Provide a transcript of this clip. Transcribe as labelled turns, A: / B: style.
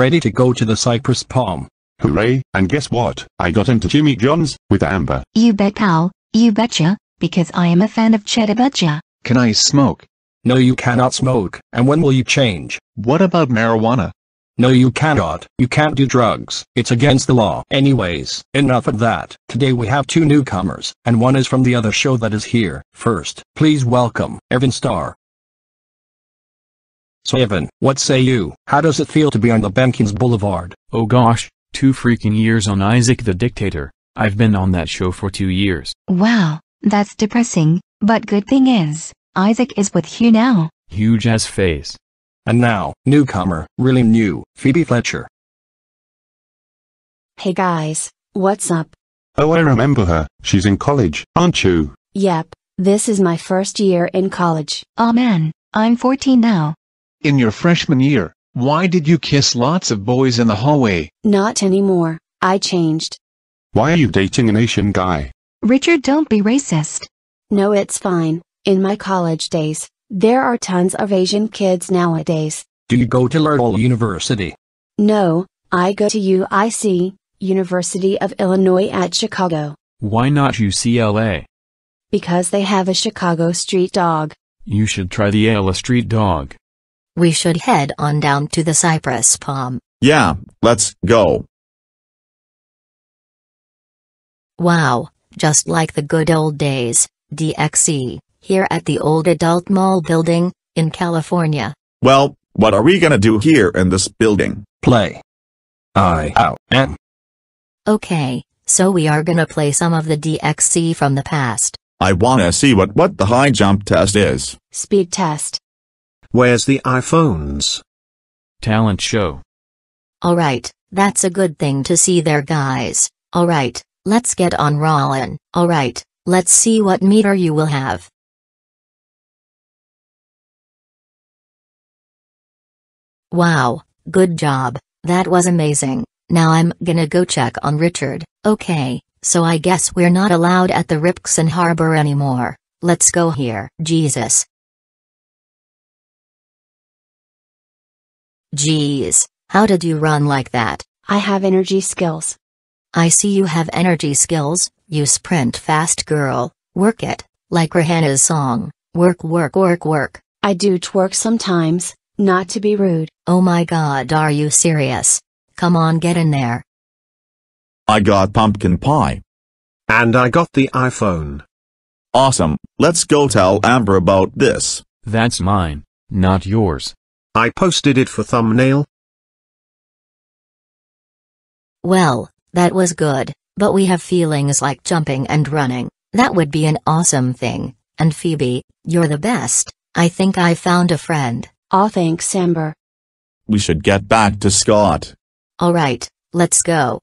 A: ready to go to the Cypress Palm.
B: Hooray, and guess what? I got into Jimmy John's with Amber.
C: You bet pal, you betcha, because I am a fan of cheddar butcha.
D: Can I smoke?
A: No you cannot smoke, and when will you change?
D: What about marijuana?
A: No you cannot, you can't do drugs, it's against the law. Anyways, enough of that. Today we have two newcomers, and one is from the other show that is here. First, please welcome, Evan Starr. So Evan, what say you? How does it feel to be on the Benkins Boulevard?
E: Oh gosh, two freaking years on Isaac the Dictator. I've been on that show for two years.
C: Wow, that's depressing, but good thing is, Isaac is with you now.
E: Huge ass face.
A: And now, newcomer, really new, Phoebe Fletcher.
F: Hey guys, what's up?
B: Oh, I remember her. She's in college, aren't you?
F: Yep, this is my first year in college.
C: Aw man, I'm 14 now.
D: In your freshman year, why did you kiss lots of boys in the hallway?
F: Not anymore, I changed.
B: Why are you dating an Asian guy?
C: Richard don't be racist.
F: No, it's fine. In my college days, there are tons of Asian kids nowadays.
A: Do you go to Laurel University?
F: No, I go to UIC, University of Illinois at Chicago,
E: Why not UCLA?
F: because they have a Chicago street dog.
E: You should try the Ella Street Dog.
G: We should head on down to the Cypress Palm.
H: Yeah, let's go.
G: Wow, just like the good old days, DXE, here at the old adult mall building, in California.
H: Well, what are we gonna do here in this building?
A: Play. I out and
G: Okay, so we are gonna play some of the DXE from the past.
H: I wanna see what what the high jump test is.
F: Speed test.
I: Where's the iPhones?
E: Talent show.
G: Alright, that's a good thing to see there guys. Alright, let's get on rollin'. Alright, let's see what meter you will have. Wow, good job, that was amazing. Now I'm gonna go check on Richard. Okay, so I guess we're not allowed at the Ripson Harbor anymore. Let's go here. Jesus. Geez, how did you run like that?
F: I have energy skills.
G: I see you have energy skills, you sprint fast girl, work it, like Rihanna's song, work work work work.
F: I do twerk sometimes, not to be rude.
G: Oh my god are you serious? Come on get in there.
H: I got pumpkin pie.
I: And I got the iPhone.
H: Awesome, let's go tell Amber about this.
E: That's mine, not yours.
I: I posted it for thumbnail.
G: Well, that was good, but we have feelings like jumping and running. That would be an awesome thing. And Phoebe, you're the best. I think I found a friend.
F: Aw thanks Amber.
H: We should get back to Scott.
G: Alright, let's go.